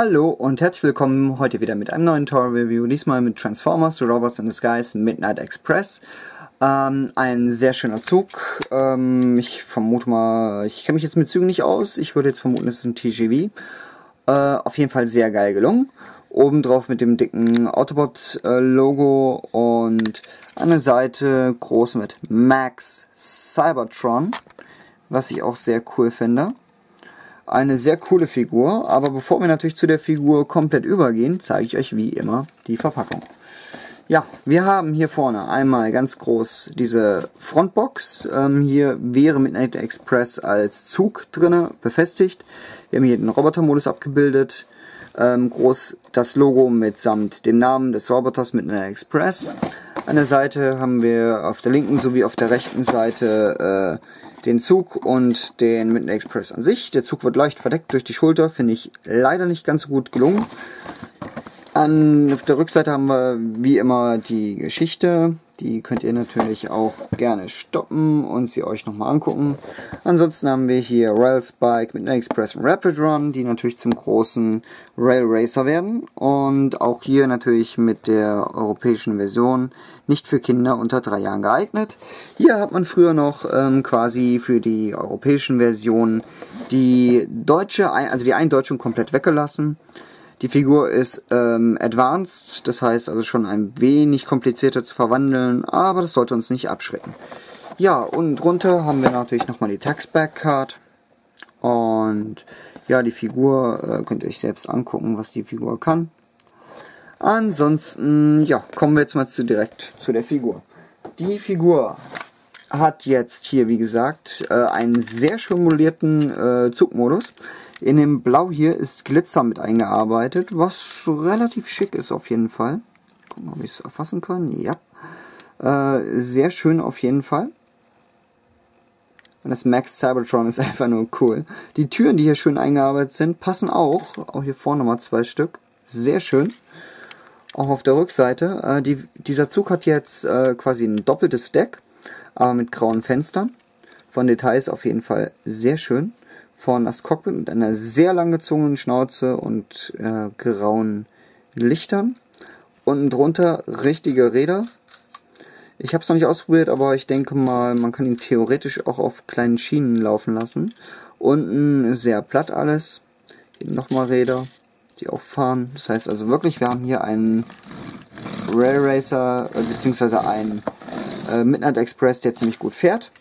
Hallo und herzlich willkommen heute wieder mit einem neuen Tour Review, diesmal mit Transformers Robots in the Skies Midnight Express. Ähm, ein sehr schöner Zug. Ähm, ich vermute mal, ich kenne mich jetzt mit Zügen nicht aus. Ich würde jetzt vermuten, es ist ein TGV. Äh, auf jeden Fall sehr geil gelungen. Obendrauf mit dem dicken Autobot-Logo äh, und an der Seite groß mit Max Cybertron, was ich auch sehr cool finde. Eine sehr coole Figur, aber bevor wir natürlich zu der Figur komplett übergehen, zeige ich euch wie immer die Verpackung. Ja, wir haben hier vorne einmal ganz groß diese Frontbox. Ähm, hier wäre Midnight Express als Zug drinne befestigt. Wir haben hier den Robotermodus abgebildet. Ähm, groß das Logo mitsamt dem Namen des Roboters Midnight Express. An der Seite haben wir auf der linken sowie auf der rechten Seite äh, den Zug und den Midnight Express an sich. Der Zug wird leicht verdeckt durch die Schulter, finde ich leider nicht ganz so gut gelungen. An, auf der Rückseite haben wir wie immer die Geschichte. Die könnt ihr natürlich auch gerne stoppen und sie euch nochmal angucken. Ansonsten haben wir hier Rail Spike mit einer Express Rapid Run, die natürlich zum großen Rail Racer werden. Und auch hier natürlich mit der europäischen Version nicht für Kinder unter drei Jahren geeignet. Hier hat man früher noch ähm, quasi für die europäischen Versionen die deutsche, also die Eindeutschung komplett weggelassen. Die Figur ist ähm, advanced, das heißt also schon ein wenig komplizierter zu verwandeln, aber das sollte uns nicht abschrecken. Ja, und drunter haben wir natürlich nochmal die Taxback Card. Und ja, die Figur äh, könnt ihr euch selbst angucken, was die Figur kann. Ansonsten, ja, kommen wir jetzt mal zu, direkt zu der Figur. Die Figur hat jetzt hier, wie gesagt, äh, einen sehr schön modellierten äh, Zugmodus. In dem Blau hier ist Glitzer mit eingearbeitet, was relativ schick ist auf jeden Fall. Gucken ob ich es erfassen kann. Ja. Äh, sehr schön auf jeden Fall. Und das Max Cybertron ist einfach nur cool. Die Türen, die hier schön eingearbeitet sind, passen auch. Auch hier vorne mal zwei Stück. Sehr schön. Auch auf der Rückseite. Äh, die, dieser Zug hat jetzt äh, quasi ein doppeltes Deck, aber mit grauen Fenstern. Von Details auf jeden Fall sehr schön vorne das Cockpit mit einer sehr lang gezogenen Schnauze und äh, grauen Lichtern. Unten drunter richtige Räder. Ich habe es noch nicht ausprobiert, aber ich denke mal, man kann ihn theoretisch auch auf kleinen Schienen laufen lassen. Unten sehr platt alles. Hier nochmal Räder, die auch fahren. Das heißt also wirklich, wir haben hier einen Rail Racer, äh, beziehungsweise einen äh, Midnight Express, der ziemlich gut fährt.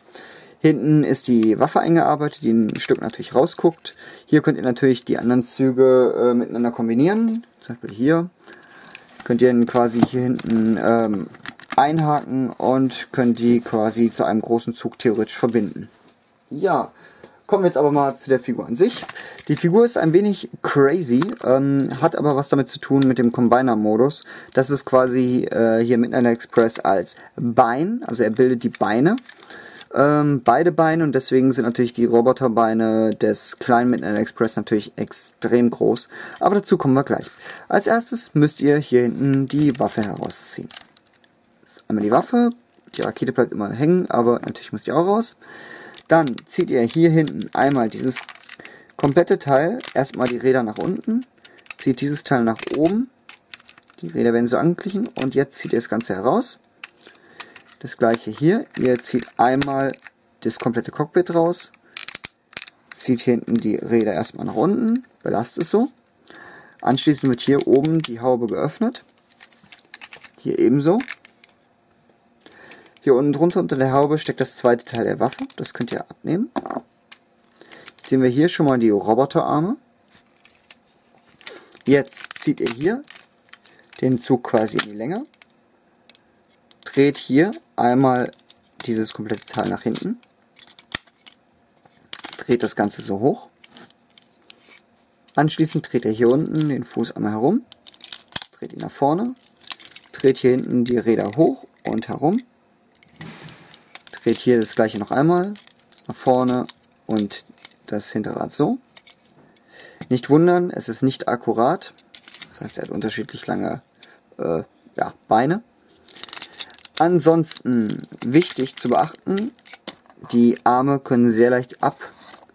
Hinten ist die Waffe eingearbeitet, die ein Stück natürlich rausguckt. Hier könnt ihr natürlich die anderen Züge äh, miteinander kombinieren. Zum Beispiel hier. Könnt ihr quasi hier hinten ähm, einhaken und könnt die quasi zu einem großen Zug theoretisch verbinden. Ja, kommen wir jetzt aber mal zu der Figur an sich. Die Figur ist ein wenig crazy, ähm, hat aber was damit zu tun mit dem Combiner-Modus. Das ist quasi äh, hier Midnight Express als Bein, also er bildet die Beine ähm, beide Beine und deswegen sind natürlich die Roboterbeine des kleinen Midnight Express natürlich extrem groß. Aber dazu kommen wir gleich. Als erstes müsst ihr hier hinten die Waffe herausziehen. Einmal die Waffe, die Rakete bleibt immer hängen, aber natürlich muss die auch raus. Dann zieht ihr hier hinten einmal dieses komplette Teil, erstmal die Räder nach unten, zieht dieses Teil nach oben, die Räder werden so angeglichen und jetzt zieht ihr das Ganze heraus. Das gleiche hier. Ihr zieht einmal das komplette Cockpit raus. Zieht hinten die Räder erstmal nach unten. Belasst es so. Anschließend wird hier oben die Haube geöffnet. Hier ebenso. Hier unten drunter unter der Haube steckt das zweite Teil der Waffe. Das könnt ihr abnehmen. Jetzt sehen wir hier schon mal die Roboterarme. Jetzt zieht ihr hier den Zug quasi in die Länge dreht hier einmal dieses komplette Teil nach hinten, dreht das Ganze so hoch. Anschließend dreht er hier unten den Fuß einmal herum, dreht ihn nach vorne, dreht hier hinten die Räder hoch und herum, dreht hier das gleiche noch einmal nach vorne und das Hinterrad so. Nicht wundern, es ist nicht akkurat, das heißt er hat unterschiedlich lange äh, ja, Beine. Ansonsten wichtig zu beachten, die Arme können sehr leicht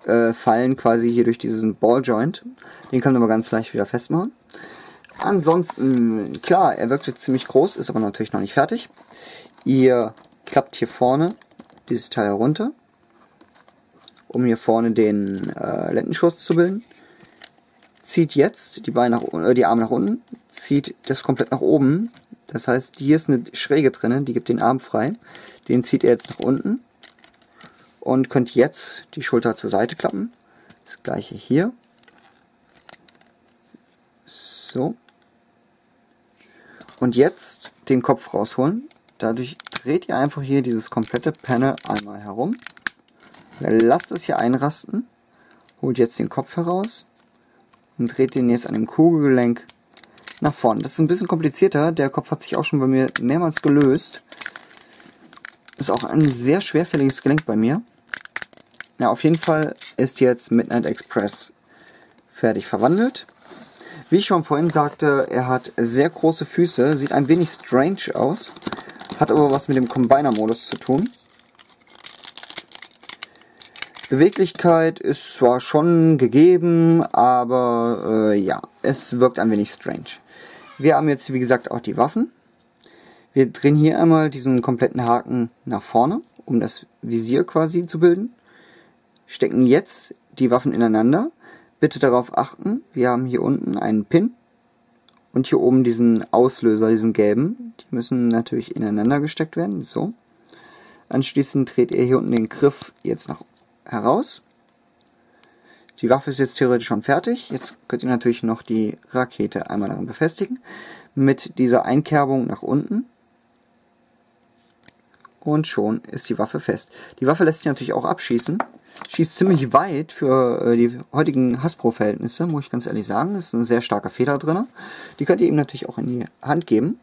äh, fallen quasi hier durch diesen Balljoint. Den kann man aber ganz leicht wieder festmachen. Ansonsten, klar, er wirkt jetzt ziemlich groß, ist aber natürlich noch nicht fertig. Ihr klappt hier vorne dieses Teil herunter, um hier vorne den äh, Lendenschurz zu bilden. Zieht jetzt die, Beine nach, äh, die Arme nach unten, zieht das komplett nach oben. Das heißt, hier ist eine Schräge drin, die gibt den Arm frei. Den zieht er jetzt nach unten und könnt jetzt die Schulter zur Seite klappen. Das gleiche hier. So. Und jetzt den Kopf rausholen. Dadurch dreht ihr einfach hier dieses komplette Panel einmal herum. Lasst es hier einrasten. Holt jetzt den Kopf heraus und dreht den jetzt an dem Kugelgelenk nach vorne. Das ist ein bisschen komplizierter. Der Kopf hat sich auch schon bei mir mehrmals gelöst. Ist auch ein sehr schwerfälliges Gelenk bei mir. Ja, auf jeden Fall ist jetzt Midnight Express fertig verwandelt. Wie ich schon vorhin sagte, er hat sehr große Füße, sieht ein wenig strange aus, hat aber was mit dem Combiner-Modus zu tun. Beweglichkeit ist zwar schon gegeben, aber äh, ja, es wirkt ein wenig strange. Wir haben jetzt, wie gesagt, auch die Waffen. Wir drehen hier einmal diesen kompletten Haken nach vorne, um das Visier quasi zu bilden stecken jetzt die Waffen ineinander. Bitte darauf achten, wir haben hier unten einen Pin und hier oben diesen Auslöser, diesen gelben. Die müssen natürlich ineinander gesteckt werden, so. Anschließend dreht ihr hier unten den Griff jetzt nach heraus. Die Waffe ist jetzt theoretisch schon fertig. Jetzt könnt ihr natürlich noch die Rakete einmal daran befestigen. Mit dieser Einkerbung nach unten. Und schon ist die Waffe fest. Die Waffe lässt sich natürlich auch abschießen schießt ziemlich weit für äh, die heutigen Hasbro-Verhältnisse, muss ich ganz ehrlich sagen. Ist ein sehr starker Feder drin. Die könnt ihr ihm natürlich auch in die Hand geben.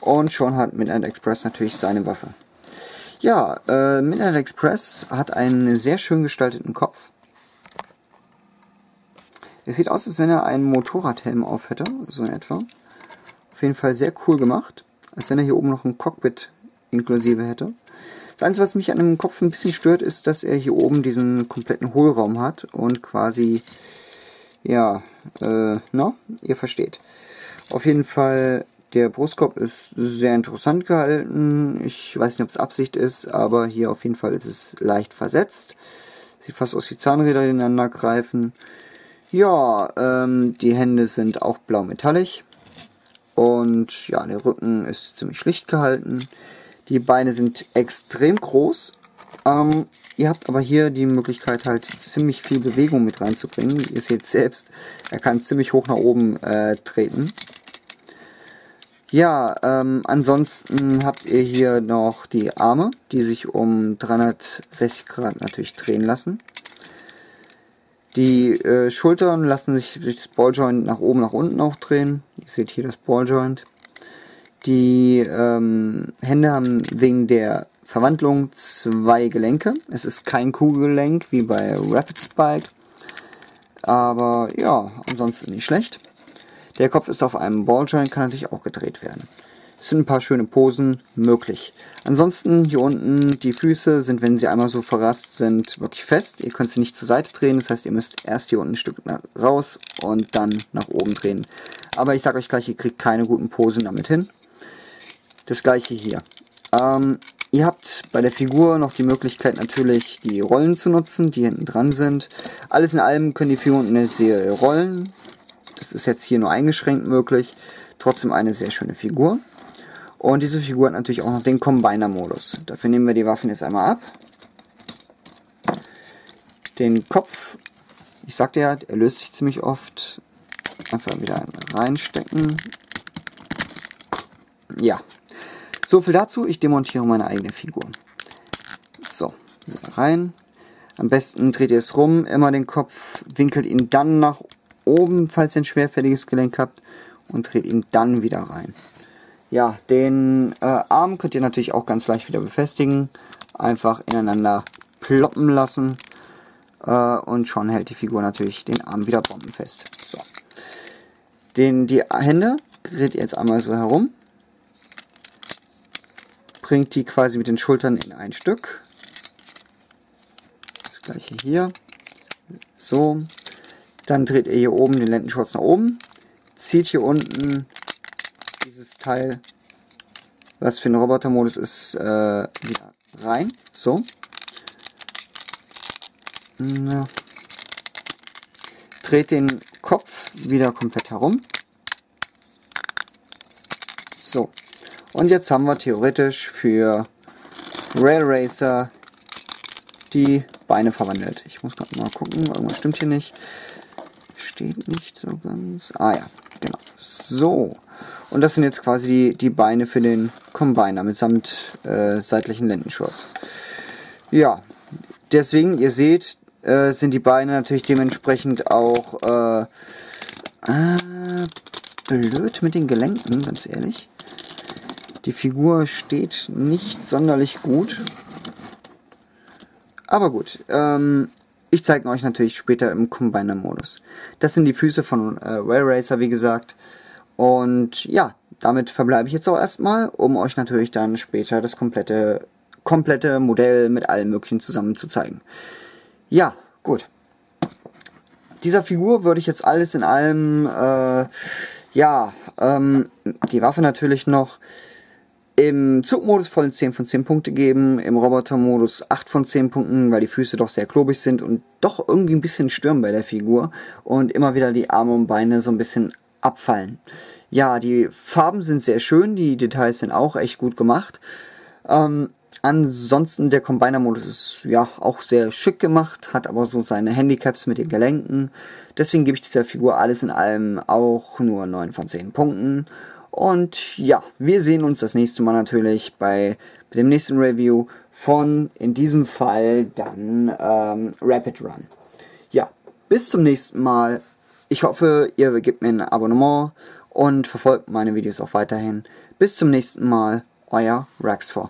Und schon hat Midnight Express natürlich seine Waffe. Ja, äh, Midnight Express hat einen sehr schön gestalteten Kopf. Es sieht aus, als wenn er einen Motorradhelm auf hätte, so in etwa. Auf jeden Fall sehr cool gemacht. Als wenn er hier oben noch ein Cockpit inklusive hätte. Das Einzige, was mich an dem Kopf ein bisschen stört, ist, dass er hier oben diesen kompletten Hohlraum hat und quasi, ja, äh, no, ihr versteht. Auf jeden Fall, der Brustkorb ist sehr interessant gehalten. Ich weiß nicht, ob es Absicht ist, aber hier auf jeden Fall ist es leicht versetzt. Sieht fast aus wie Zahnräder, die ineinander greifen. Ja, ähm, die Hände sind auch blau metallic. Und ja, der Rücken ist ziemlich schlicht gehalten. Die Beine sind extrem groß. Ähm, ihr habt aber hier die Möglichkeit halt ziemlich viel Bewegung mit reinzubringen. Ihr seht selbst, er kann ziemlich hoch nach oben äh, treten. Ja, ähm, ansonsten habt ihr hier noch die Arme, die sich um 360 Grad natürlich drehen lassen. Die äh, Schultern lassen sich durch das Balljoint nach oben, nach unten auch drehen. Ihr seht hier das Balljoint. Die ähm, Hände haben wegen der Verwandlung zwei Gelenke. Es ist kein Kugelgelenk wie bei Rapid Spike. Aber ja, ansonsten nicht schlecht. Der Kopf ist auf einem Balljoint, kann natürlich auch gedreht werden. Es sind ein paar schöne Posen möglich. Ansonsten hier unten die Füße sind, wenn sie einmal so verrast sind, wirklich fest. Ihr könnt sie nicht zur Seite drehen, das heißt ihr müsst erst hier unten ein Stück raus und dann nach oben drehen. Aber ich sage euch gleich, ihr kriegt keine guten Posen damit hin. Das gleiche hier. Ähm, ihr habt bei der Figur noch die Möglichkeit natürlich die Rollen zu nutzen, die hinten dran sind. Alles in allem können die Figuren in der Serie rollen. Das ist jetzt hier nur eingeschränkt möglich. Trotzdem eine sehr schöne Figur. Und diese Figur hat natürlich auch noch den Combiner-Modus. Dafür nehmen wir die Waffen jetzt einmal ab. Den Kopf, ich sagte ja, er löst sich ziemlich oft. Einfach wieder reinstecken. Ja, so viel dazu, ich demontiere meine eigene Figur. So, rein. Am besten dreht ihr es rum, immer den Kopf, winkelt ihn dann nach oben, falls ihr ein schwerfälliges Gelenk habt und dreht ihn dann wieder rein. Ja, den äh, Arm könnt ihr natürlich auch ganz leicht wieder befestigen. Einfach ineinander ploppen lassen äh, und schon hält die Figur natürlich den Arm wieder bombenfest. So. Den, die Hände dreht ihr jetzt einmal so herum bringt die quasi mit den Schultern in ein Stück. Das gleiche hier. So. Dann dreht ihr hier oben den Lendenschurz nach oben. Zieht hier unten dieses Teil, was für den Robotermodus ist, äh, wieder rein. So. Dreht den Kopf wieder komplett herum. So. Und jetzt haben wir theoretisch für Rail Racer die Beine verwandelt. Ich muss gerade mal gucken, irgendwas stimmt hier nicht. Steht nicht so ganz. Ah ja, genau. So. Und das sind jetzt quasi die, die Beine für den Combiner mitsamt äh, seitlichen Lendenschurz. Ja, deswegen, ihr seht, äh, sind die Beine natürlich dementsprechend auch äh, äh, blöd mit den Gelenken, ganz ehrlich. Die Figur steht nicht sonderlich gut. Aber gut, ähm, ich zeige euch natürlich später im Combiner-Modus. Das sind die Füße von äh, Rail Racer, wie gesagt. Und ja, damit verbleibe ich jetzt auch erstmal, um euch natürlich dann später das komplette, komplette Modell mit allem möglichen zusammen zu zeigen. Ja, gut. Dieser Figur würde ich jetzt alles in allem, äh, ja, ähm, die Waffe natürlich noch, im Zugmodus vollen 10 von 10 Punkte geben, im Robotermodus 8 von 10 Punkten, weil die Füße doch sehr klobig sind und doch irgendwie ein bisschen stören bei der Figur und immer wieder die Arme und Beine so ein bisschen abfallen. Ja, die Farben sind sehr schön, die Details sind auch echt gut gemacht. Ähm, ansonsten der Combiner-Modus ist ja auch sehr schick gemacht, hat aber so seine Handicaps mit den Gelenken. Deswegen gebe ich dieser Figur alles in allem auch nur 9 von 10 Punkten. Und ja, wir sehen uns das nächste Mal natürlich bei, dem nächsten Review von, in diesem Fall, dann ähm, Rapid Run. Ja, bis zum nächsten Mal. Ich hoffe, ihr gebt mir ein Abonnement und verfolgt meine Videos auch weiterhin. Bis zum nächsten Mal, euer Rax4.